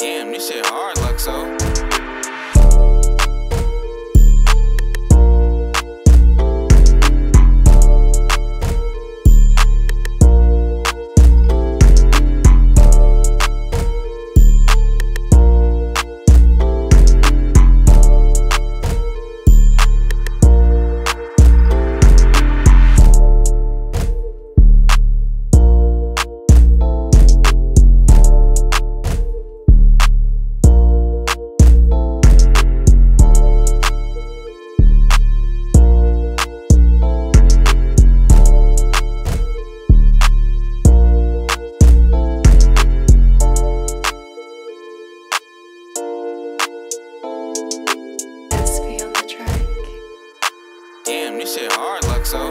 Damn, this shit hard, Luxo. This shit hard, Luxo.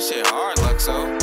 Shit hard, Luxo.